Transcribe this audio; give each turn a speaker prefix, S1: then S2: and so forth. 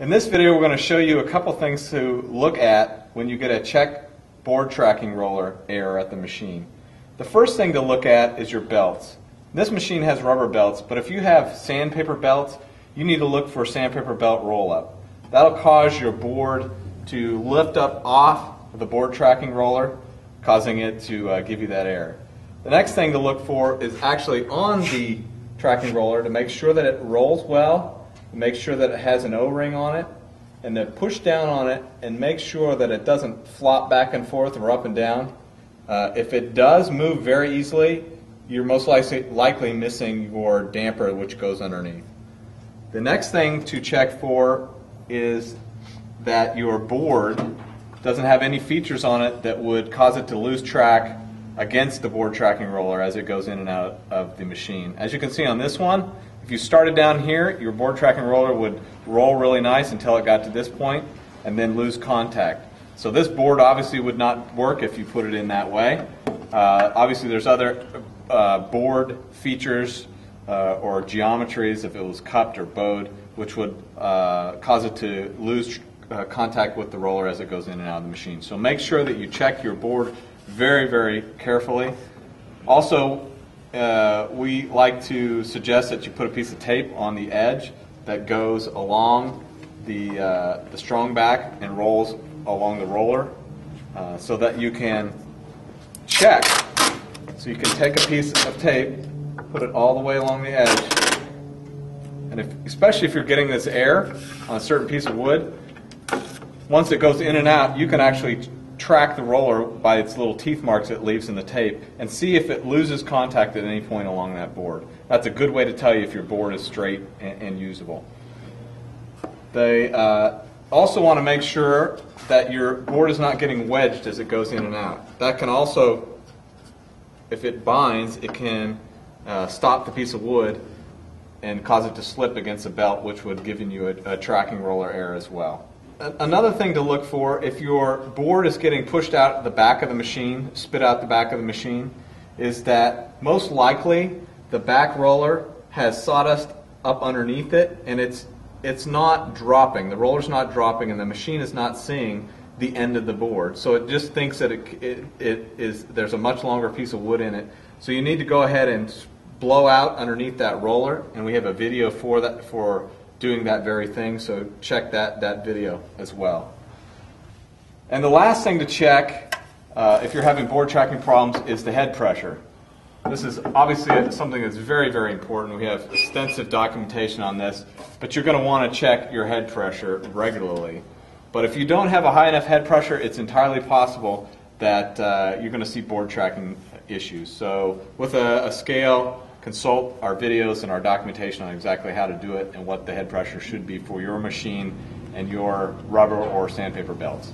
S1: In this video, we're going to show you a couple things to look at when you get a check board tracking roller error at the machine. The first thing to look at is your belts. This machine has rubber belts, but if you have sandpaper belts, you need to look for sandpaper belt roll up. That'll cause your board to lift up off the board tracking roller, causing it to uh, give you that error. The next thing to look for is actually on the tracking roller to make sure that it rolls well Make sure that it has an O-ring on it, and then push down on it and make sure that it doesn't flop back and forth or up and down. Uh, if it does move very easily, you're most likely, likely missing your damper which goes underneath. The next thing to check for is that your board doesn't have any features on it that would cause it to lose track against the board tracking roller as it goes in and out of the machine. As you can see on this one, if you started down here, your board tracking roller would roll really nice until it got to this point and then lose contact. So this board obviously would not work if you put it in that way. Uh, obviously there's other uh, board features uh, or geometries if it was cupped or bowed which would uh, cause it to lose uh, contact with the roller as it goes in and out of the machine. So make sure that you check your board very, very carefully. Also, uh, we like to suggest that you put a piece of tape on the edge that goes along the, uh, the strong back and rolls along the roller uh, so that you can check. So you can take a piece of tape, put it all the way along the edge, and if, especially if you're getting this air on a certain piece of wood, once it goes in and out, you can actually track the roller by its little teeth marks it leaves in the tape and see if it loses contact at any point along that board. That's a good way to tell you if your board is straight and, and usable. They uh, also want to make sure that your board is not getting wedged as it goes in and out. That can also, if it binds, it can uh, stop the piece of wood and cause it to slip against a belt, which would give you a, a tracking roller error as well. Another thing to look for, if your board is getting pushed out the back of the machine, spit out the back of the machine, is that most likely the back roller has sawdust up underneath it and it's it's not dropping. The roller's not dropping and the machine is not seeing the end of the board. So it just thinks that it, it, it is there's a much longer piece of wood in it. So you need to go ahead and blow out underneath that roller and we have a video for that for doing that very thing, so check that, that video as well. And the last thing to check uh, if you're having board tracking problems is the head pressure. This is obviously something that's very, very important. We have extensive documentation on this, but you're going to want to check your head pressure regularly. But if you don't have a high enough head pressure, it's entirely possible that uh, you're going to see board tracking issues. So with a, a scale, consult our videos and our documentation on exactly how to do it and what the head pressure should be for your machine and your rubber or sandpaper belts.